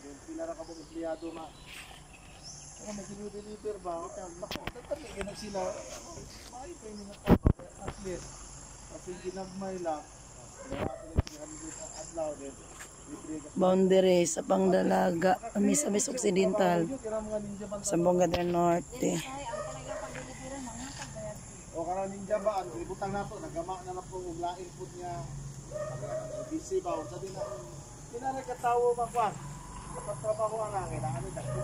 din. Pila na ka pong empleyado na. Kung may dinideliver ba, tatagin na sila. May yung mga tao. At least, kasi ginagmay lang. Boundary sa pangdalaga, Misamis Occidental, sa Bonga del Norte. O karang ninja ba, ang ibutang nato, nagama na lang po, umlain po niya. Busy ba, sa din na, kinari katawo ba kwa? Kapag trabaho ang angin, ang ano.